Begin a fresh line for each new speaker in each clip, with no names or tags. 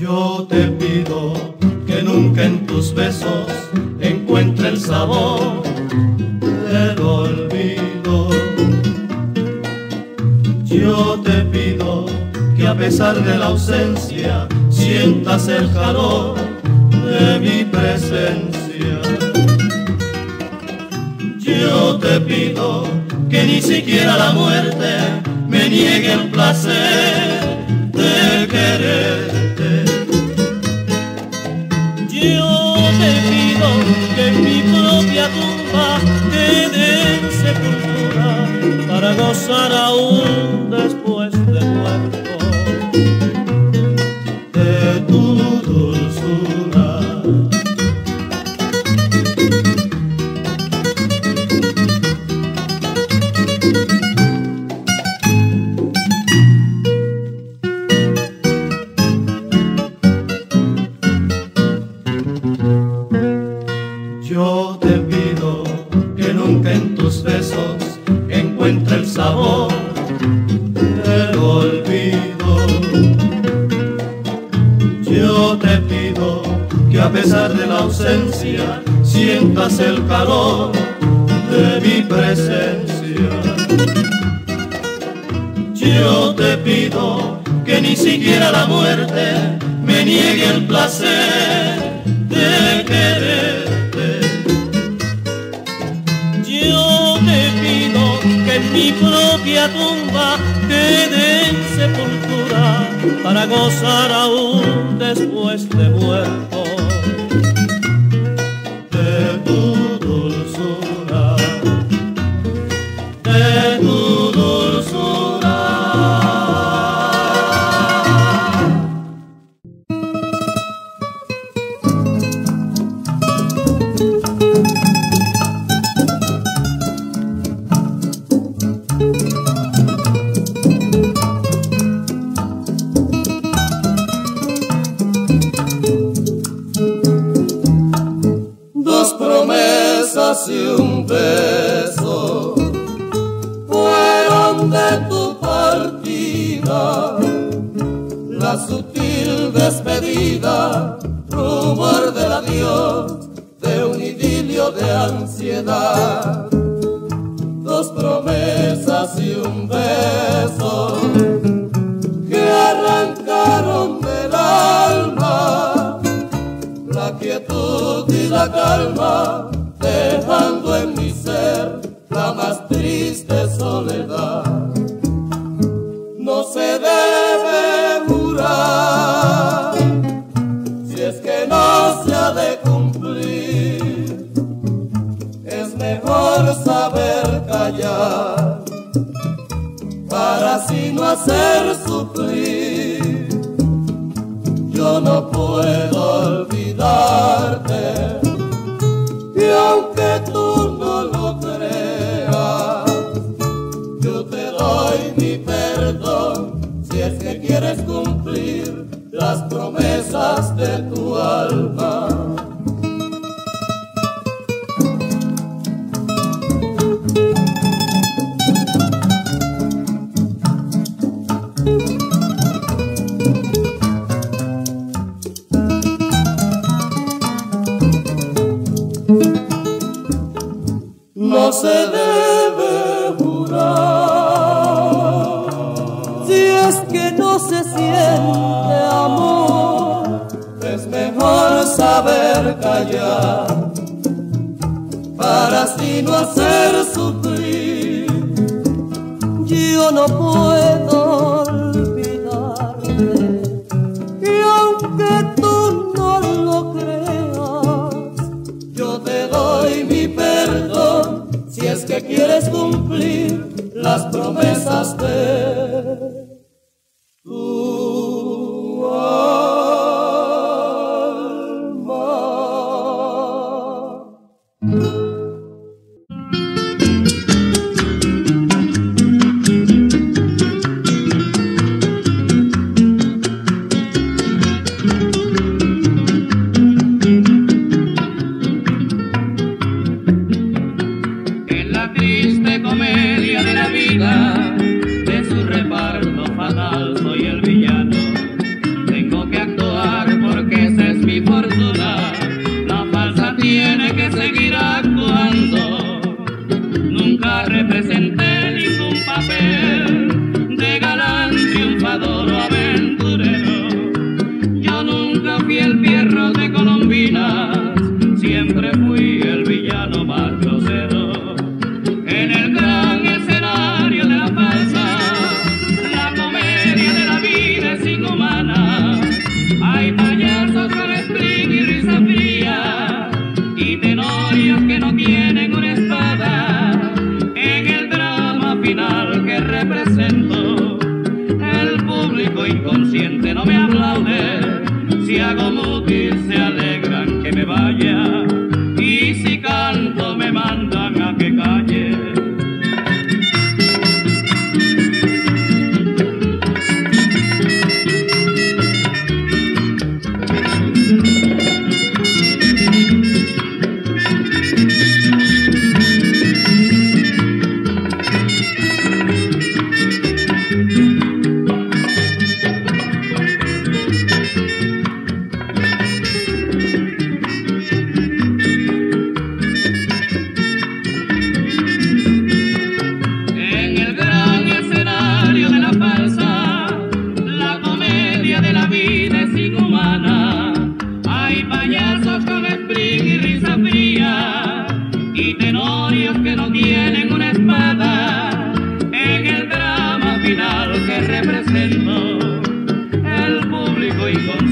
Yo te pido que nunca en tus besos encuentre el sabor del olvido. Yo te pido que a pesar de la ausencia sientas el calor de mi presencia. Yo te pido que ni siquiera la muerte me niegue el placer de
querer. los araúndas para gozar aún después de muerto.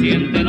sienten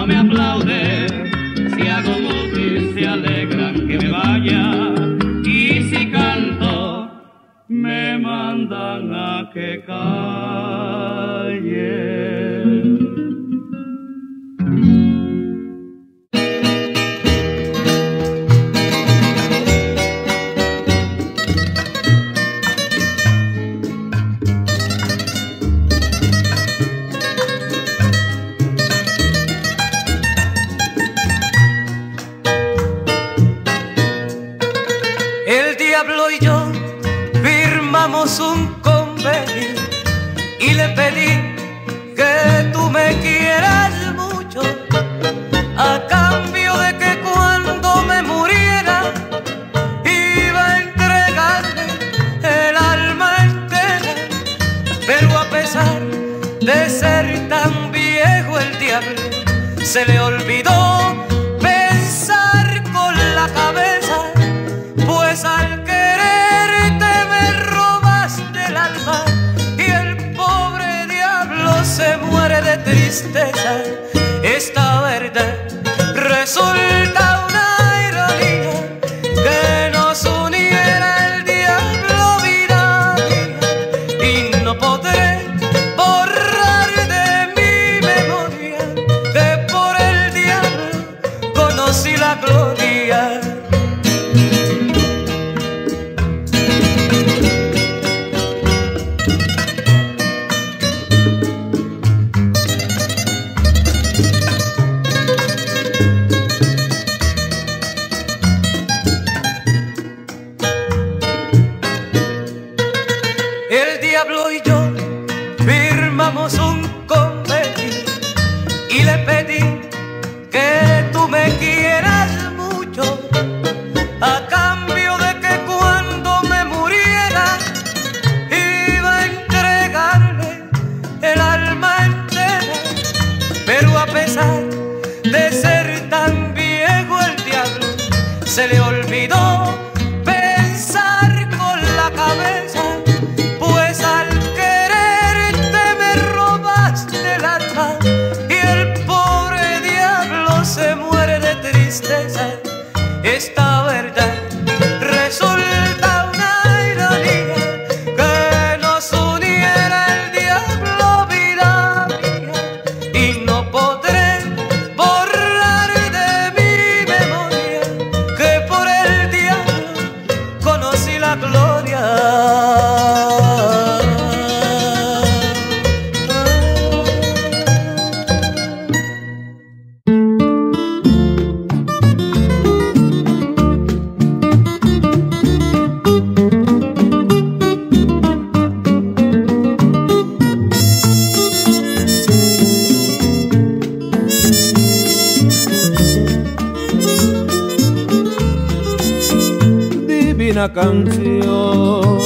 divina canción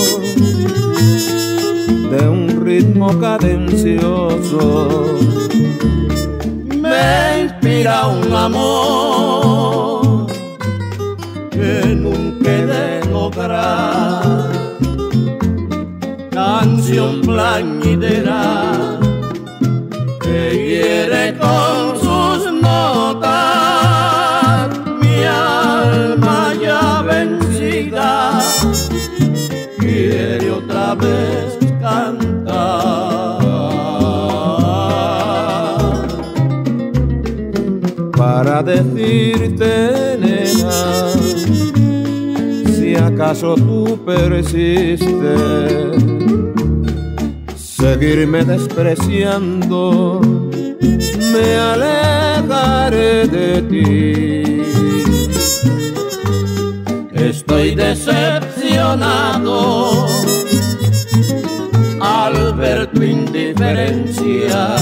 de un ritmo cadencioso. Me inspira un amor que nunca he canción plañidera que quiere para
decirte, nena, si acaso tú persistes, seguirme despreciando, me alejaré de ti.
Estoy decepcionado al ver tu indiferencia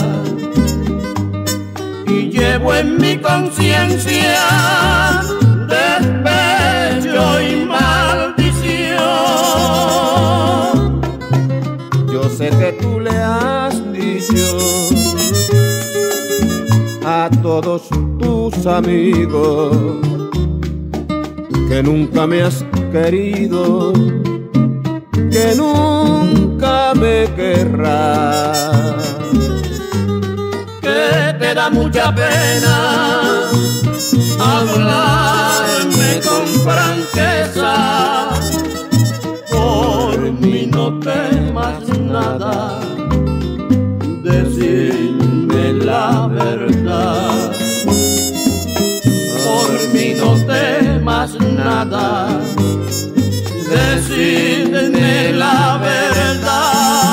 llevo en mi conciencia despecho y maldición.
Yo sé que tú le has dicho a todos tus amigos que nunca me has querido, que nunca me querrás
te da mucha pena hablarme con franqueza. Por mí no temas nada, decirme la verdad. Por mí no temas nada, decirme la verdad.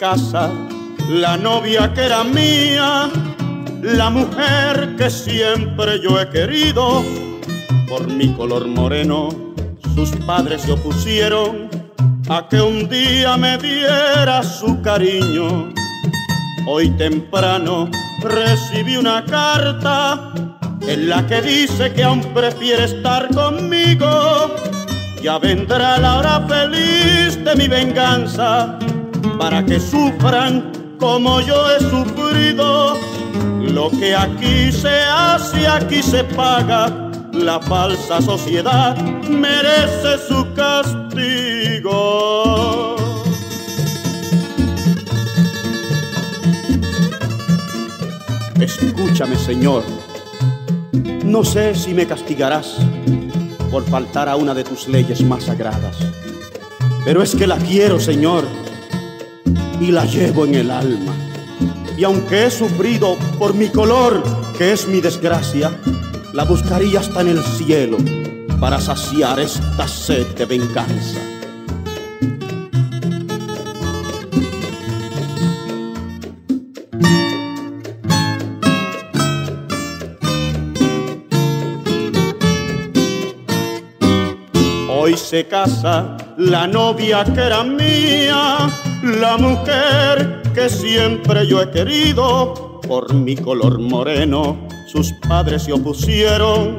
Casa la novia que era mía, la mujer que siempre yo he querido. Por mi color moreno, sus padres se opusieron a que un día me diera su cariño. Hoy temprano recibí una carta en la que dice que aún prefiere estar conmigo. Ya vendrá la hora feliz de mi venganza para que sufran como yo he sufrido. Lo que aquí se hace, aquí se paga. La falsa sociedad merece su castigo. Escúchame, Señor. No sé si me castigarás por faltar a una de tus leyes más sagradas, pero es que la quiero, Señor, y la llevo en el alma. Y aunque he sufrido por mi color, que es mi desgracia, la buscaría hasta en el cielo para saciar esta sed de venganza. se casa la novia que era mía, la mujer que siempre yo he querido. Por mi color moreno, sus padres se opusieron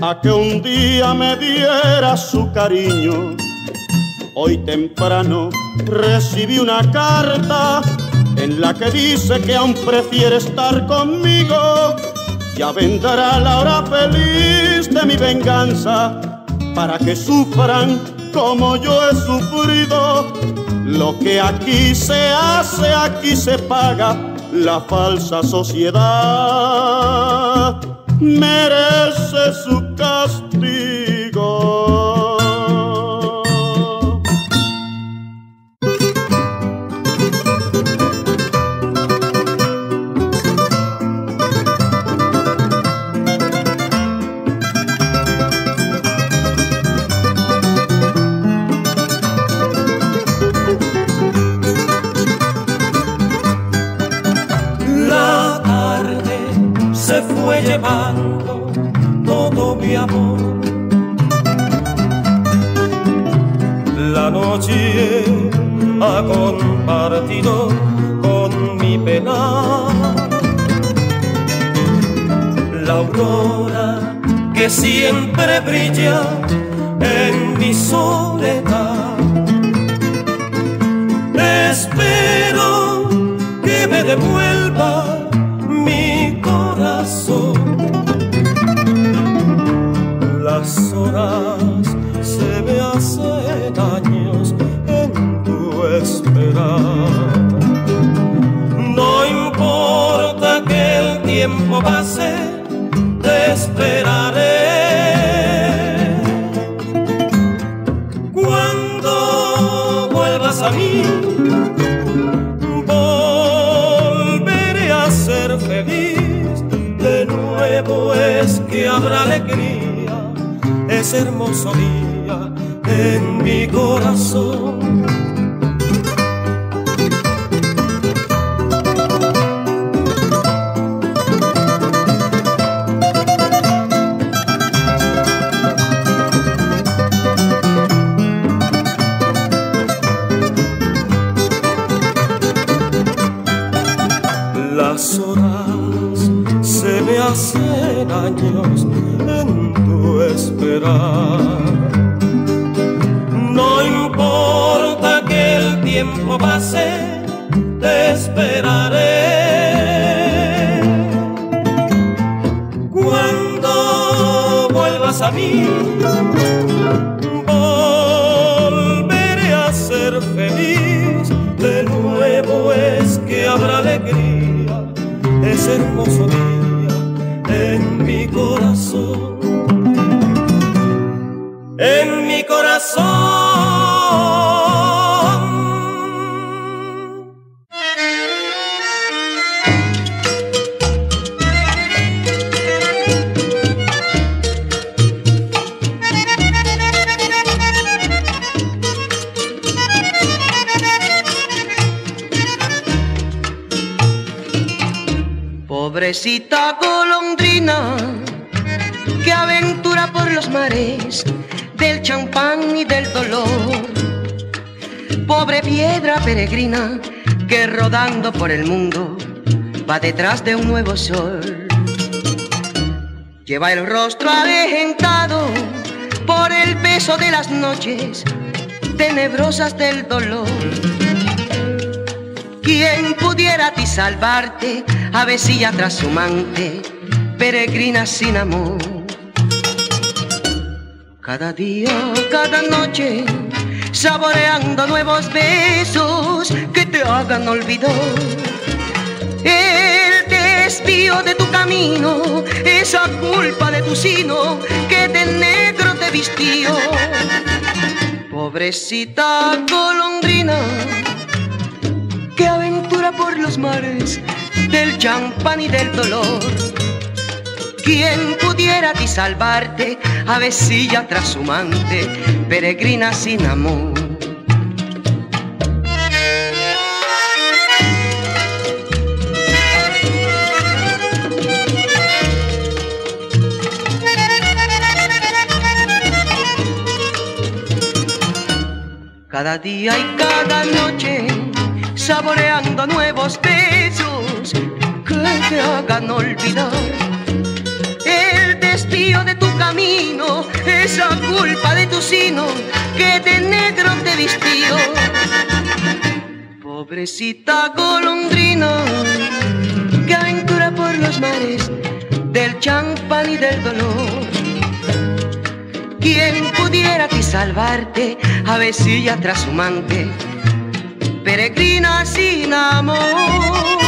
a que un día me diera su cariño. Hoy temprano recibí una carta en la que dice que aún prefiere estar conmigo. Ya vendrá la hora feliz de mi venganza para que sufran como yo he sufrido. Lo que aquí se hace, aquí se paga. La falsa sociedad merece su castigo.
Siempre brilla en mi soledad. Espero que me devuelva las horas se me hace años en tu esperar. No importa que el tiempo pase, nuevo es que habrá alegría ese hermoso día en mi corazón.
Rodando por el mundo va detrás de un nuevo sol. Lleva el rostro avejentado por el peso de las noches tenebrosas del dolor. Quien pudiera a ti salvarte, avecilla tras su mante, peregrina sin amor. Cada día, cada noche, saboreando nuevos besos que te hagan olvidar el desvío de tu
camino, esa culpa de tu sino que de negro te vistió. Pobrecita golondrina que aventura por los mares del champán y del dolor. Quien pudiera ti salvarte, avecilla trashumante, peregrina sin amor. Cada día y cada noche saboreando nuevos besos que te hagan olvidar de tu camino, esa culpa de tu sino que de negro te vistió. Pobrecita golondrina que aventura por los mares del champán y del dolor quien pudiera ti salvarte, avecilla trashumante, peregrina sin amor.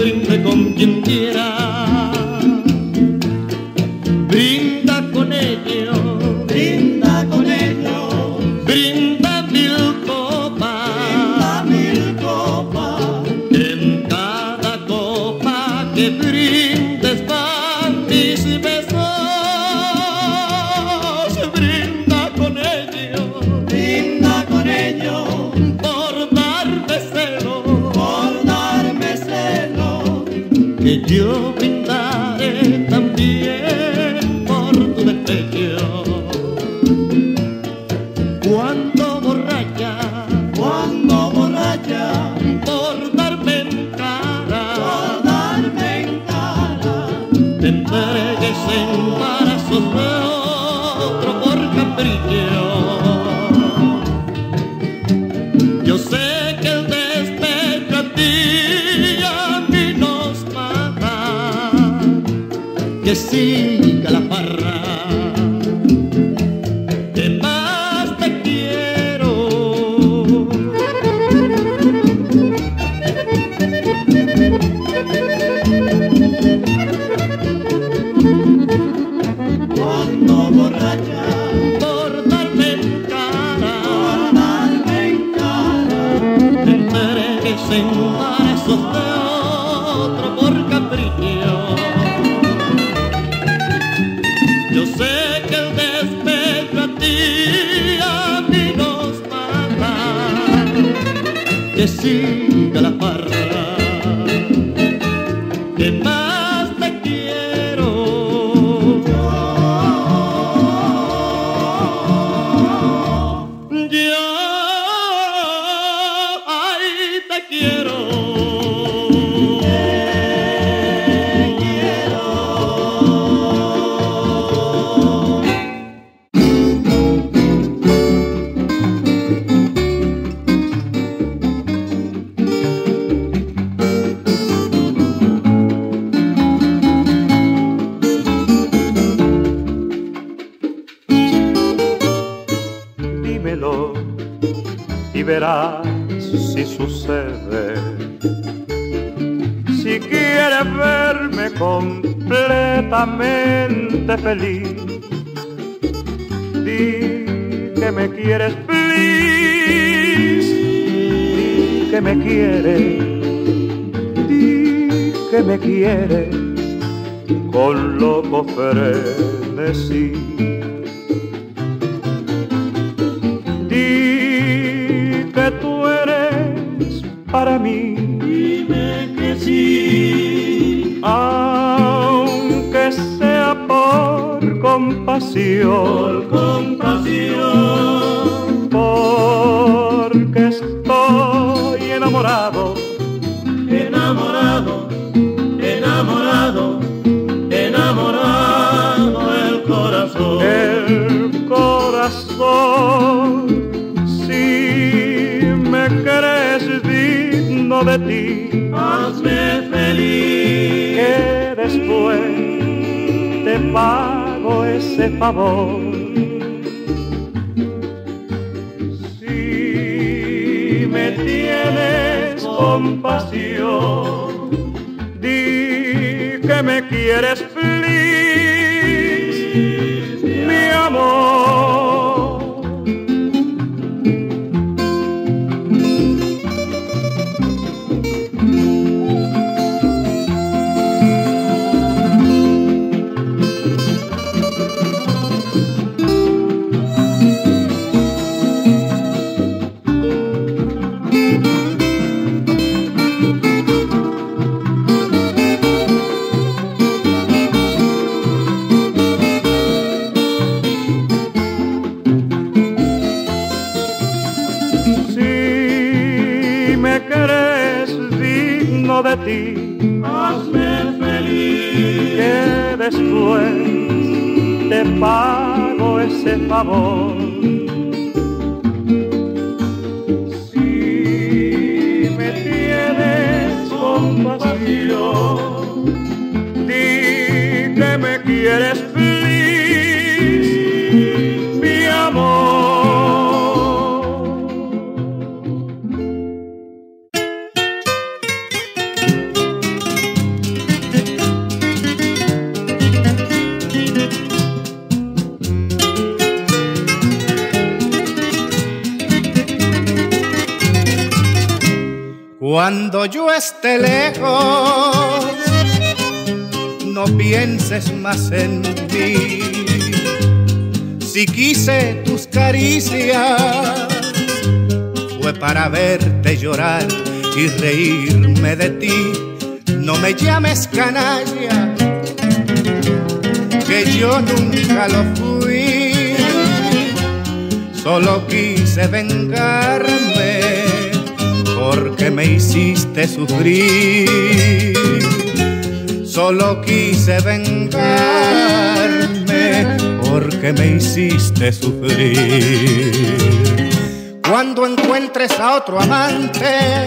brinde con quien
quiera. Entregues embarazos de otro por capricho. Yo sé que el despecho a ti a mí nos mata, que siga
frenesí. Di que tú eres para mí,
Dime que sí,
aunque sea por compasión,
compasión,
que después te pago ese favor. Si me tienes compasión, di que me quieres, te pago ese favor. Si me tienes compasión, di que me quieres,
esté lejos, no pienses más en mí. Si quise tus caricias, fue para verte llorar y reírme de ti. No me llames canalla, que yo nunca lo fui. Solo quise vengarme me hiciste sufrir. Solo quise vengarme porque me hiciste sufrir. Cuando encuentres a otro amante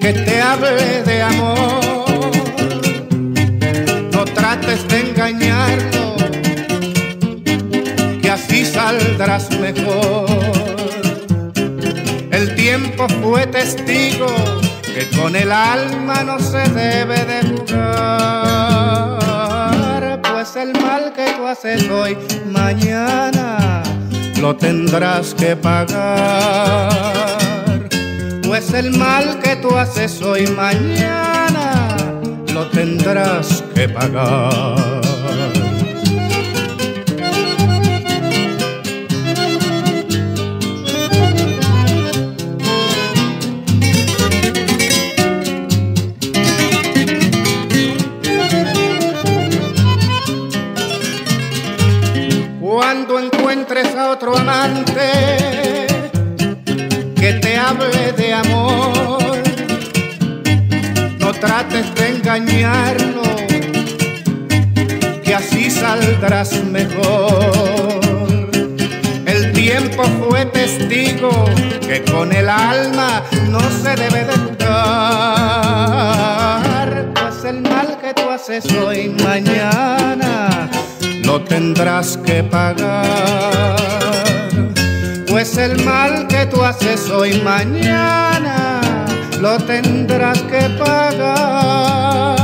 que te hable de amor, no trates de engañarlo, que así saldrás mejor. Fue testigo que con el alma no se debe de jugar, pues el mal que tú haces hoy, mañana lo tendrás que pagar. Pues el mal que tú haces hoy, mañana lo tendrás que pagar. Otro amante que te hable de amor. No trates de engañarlo, que así saldrás mejor. El tiempo fue testigo que con el alma no se debe de jugar. Pues el mal que tú haces hoy, mañana lo tendrás que pagar pues el mal que tú haces hoy mañana lo tendrás que pagar.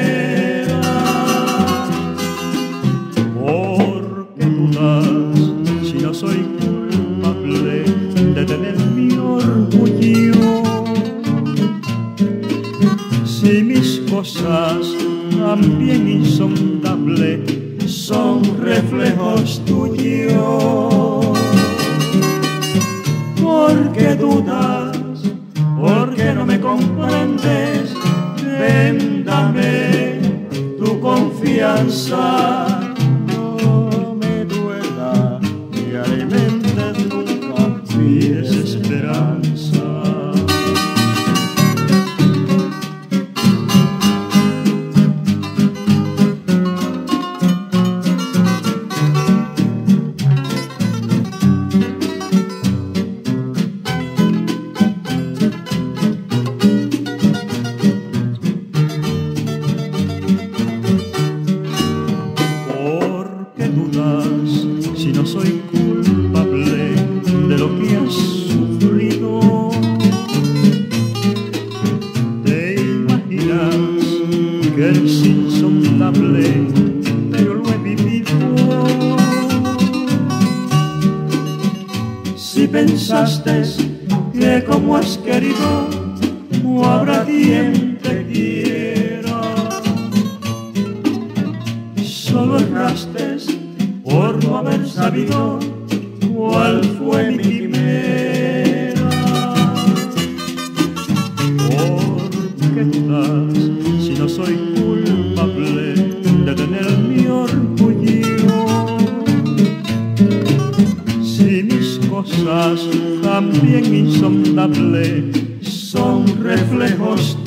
es insondable, yo lo he vivido. Si
pensaste
que como has querido, no habrá quien te quiera. Solo erraste por no haber sabido sin son son reflejos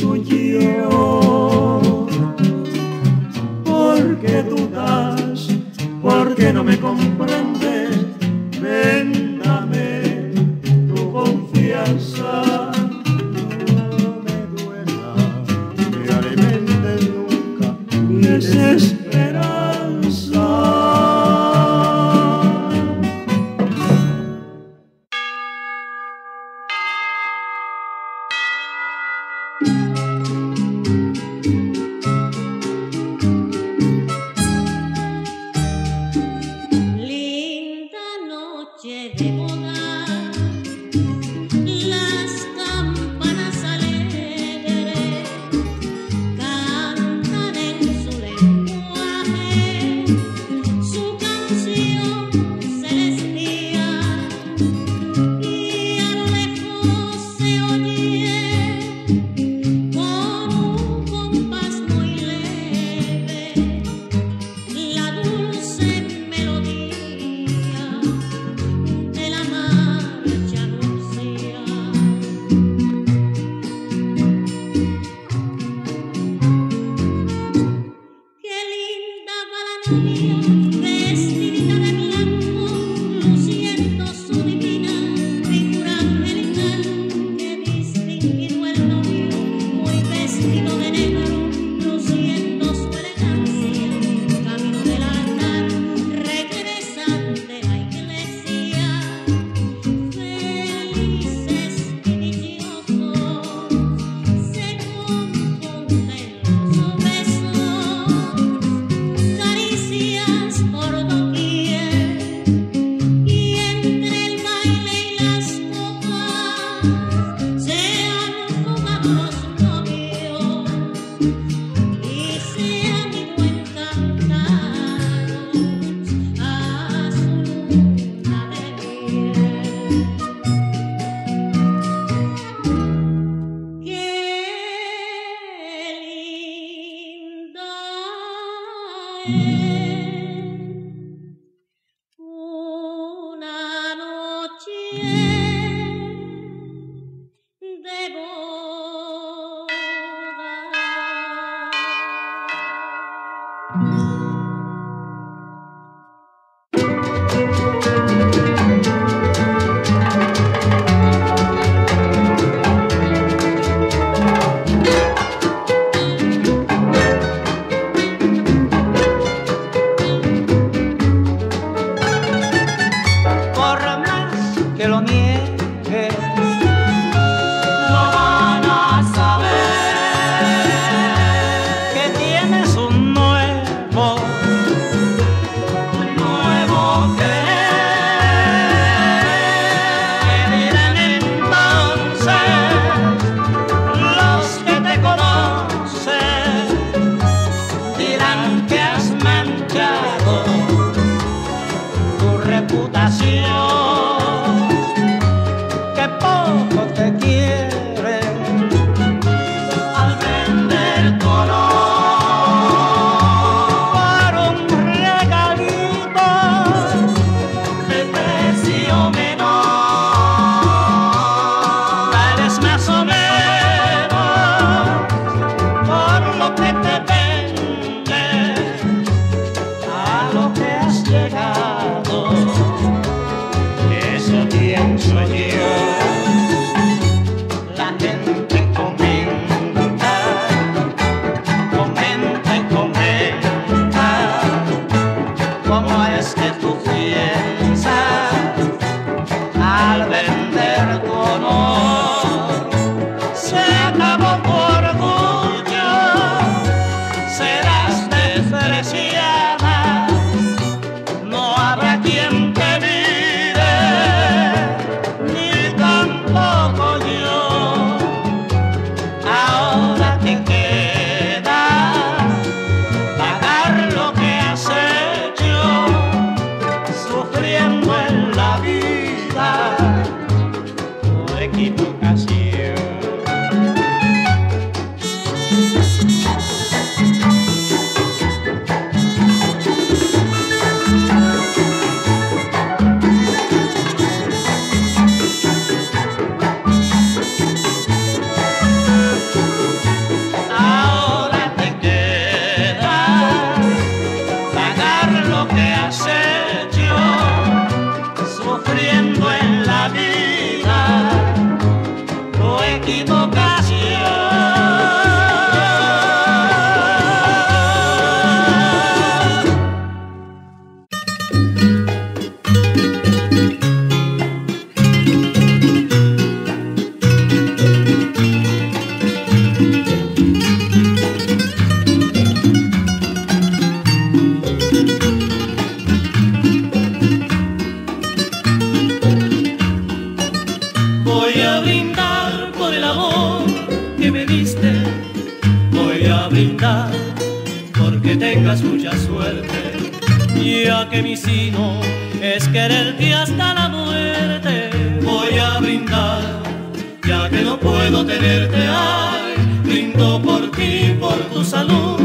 que no puedo tenerte, ay, brindo por ti, por tu salud,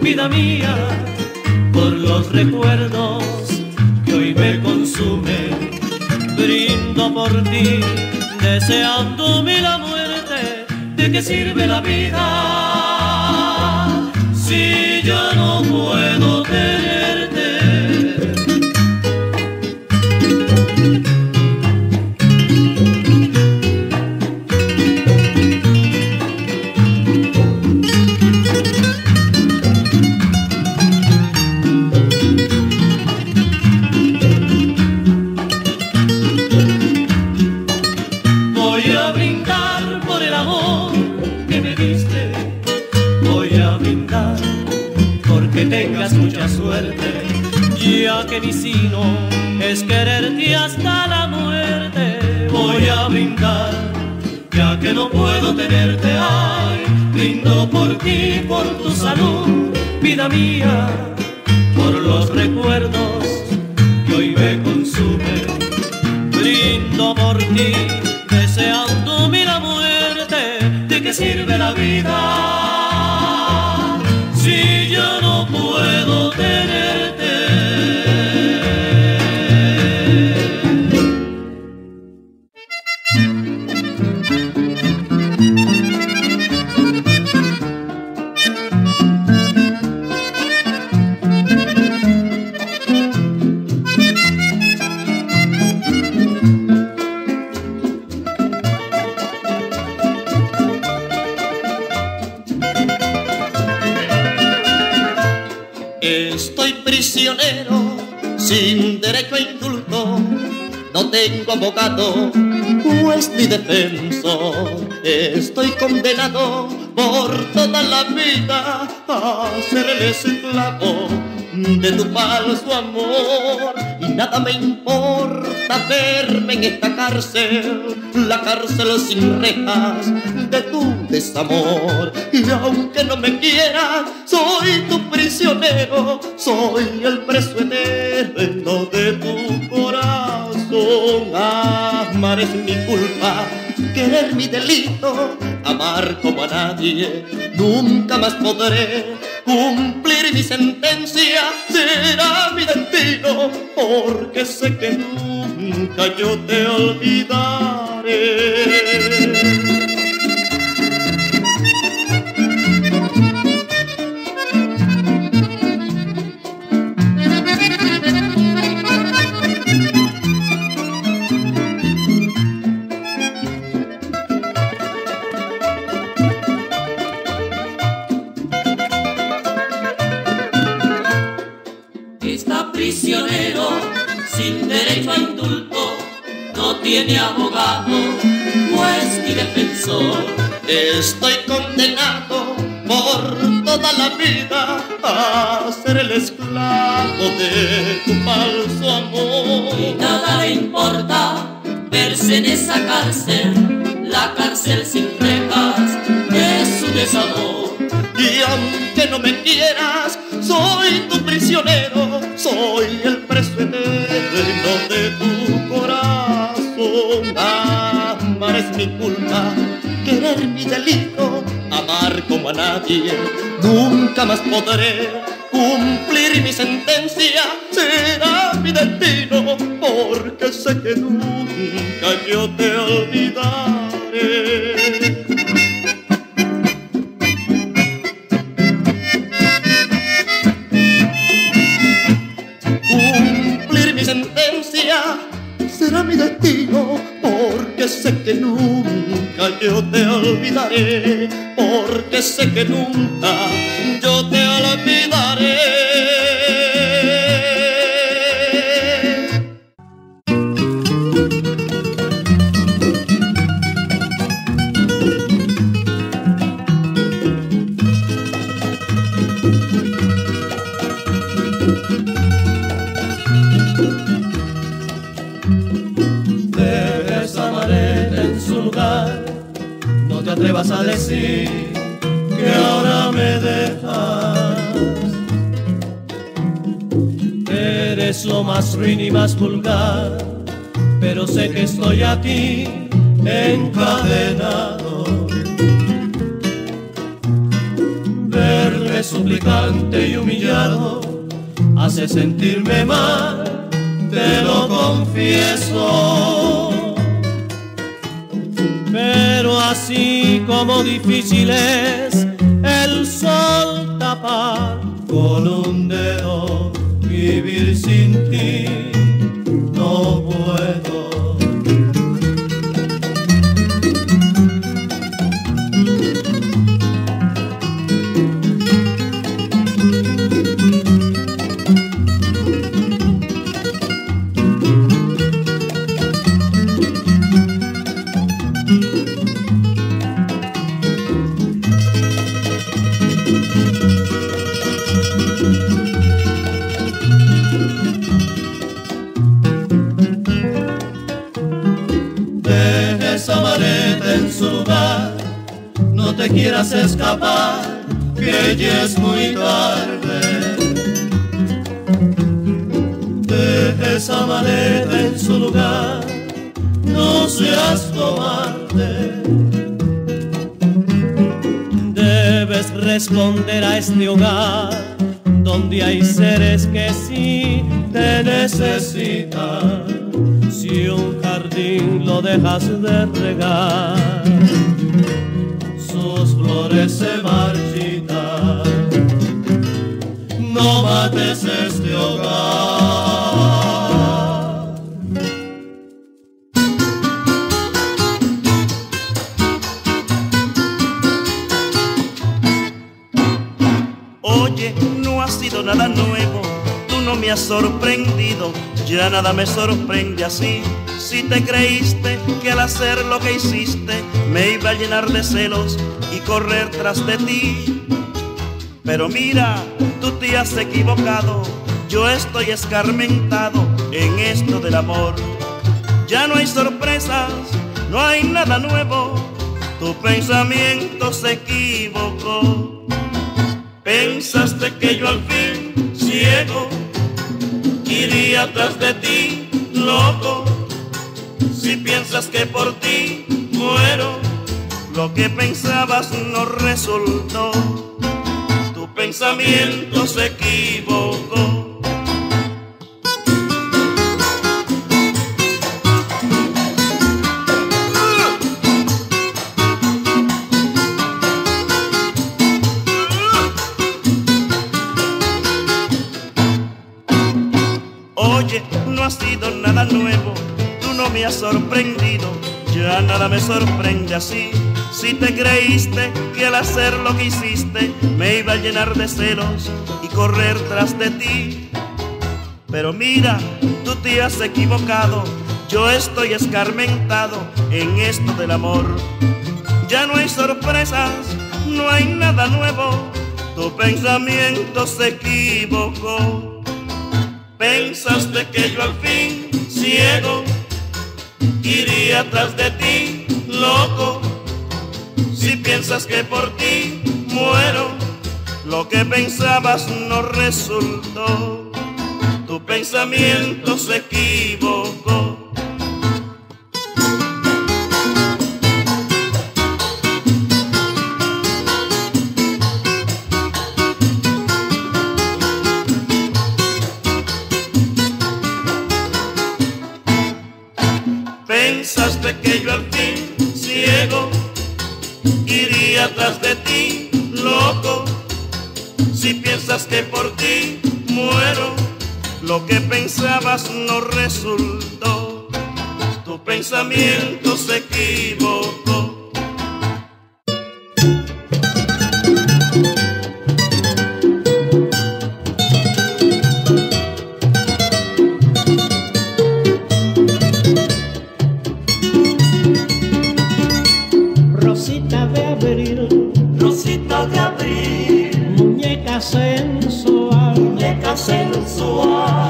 vida mía, por los recuerdos que hoy me consumen. Brindo por ti, deseándome la muerte, ¿de qué sirve la vida? Si yo no puedo tenerte. Es quererte hasta la muerte. Voy a brindar ya que no puedo tenerte. Ay, brindo por ti, por tu salud, vida mía, por los recuerdos que hoy me consumen brindo por ti, deseando mi la muerte, ¿de qué sirve la vida si yo no puedo tenerte?
Sin derecho a indulto, no tengo abogado, juez ni defensor. Estoy condenado por toda la vida a ser el esclavo de tu falso amor. Y nada me importa verme en esta cárcel, la cárcel sin rejas de tu desamor. Y aunque no me quieras, soy tu prisionero, soy el preso eterno de tu corazón. Amar es mi culpa, querer mi delito, amar como a nadie, nunca más podré cumplir mi sentencia, será mi destino, porque sé que nunca yo te olvidaré.
Tiene abogado, juez ni defensor.
Estoy condenado por toda la vida a ser el esclavo de tu falso
Y
amor.
nada le importa verse en esa cárcel, la cárcel sin rejas de su desamor.
Y aunque no me quieras, soy tu prisionero, soy el mi querer mi delito, amar como a nadie, nunca más podré cumplir mi sentencia, será mi destino, porque sé que nunca yo te olvidaré. Sé que nunca yo te olvidaré, porque sé que nunca yo te olvidaré.
vas a decir que ahora me dejas? Eres lo más ruin y más vulgar, pero sé que estoy aquí encadenado. Verme suplicante y humillado hace sentirme mal, te lo confieso. Como difícil es el sol tapar con un dedo vivir sin ti, quieras escapar, que ya es muy tarde. Deja esa maleta en su lugar, no seas cobarde. Debes responder a este hogar, donde hay seres que sí te necesitan. Si un jardín lo dejas de regar marchitan. No mates este hogar.
Oye, no ha sido nada nuevo, tú no me has sorprendido, ya nada me sorprende así. Si te creíste que al hacer lo que hiciste me iba a llenar de celos y correr tras de ti. Pero mira, tú te has equivocado, yo estoy escarmentado en esto del amor. Ya no hay sorpresas, no hay nada nuevo, tu pensamiento se equivocó. Pensaste que yo al fin, ciego, iría tras de ti, loco. Si piensas que por ti muero, lo que pensabas no resultó, tu pensamiento se equivocó. Oye, no ha sido nada nuevo, me has sorprendido, ya nada me sorprende así si te creíste que al hacer lo que hiciste me iba a llenar de celos y correr tras de ti. Pero mira, tú te has equivocado, yo estoy escarmentado en esto del amor. Ya no hay sorpresas, no hay nada nuevo, tu pensamiento se equivocó. Pensaste que yo al fin, ciego, iría tras de ti, loco si piensas que por ti muero, lo que pensabas no resultó. Tu pensamiento se equivocó. Pensaste que yo al fin ciego iría tras de ti, loco. Si piensas que por ti muero, lo que pensabas no resultó. Tu pensamiento se equivocó.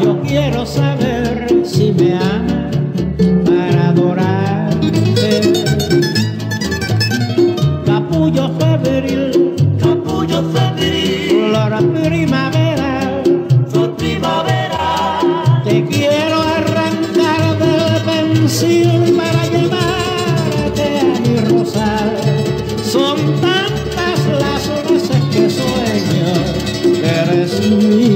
Yo quiero saber si me ama para adorarte. Capullo febril,
capullo febril,
flor primavera, flor primavera. Te quiero arrancar del pensil para llevarte a mi rosal. Son tantas las veces que sueño que eres mío.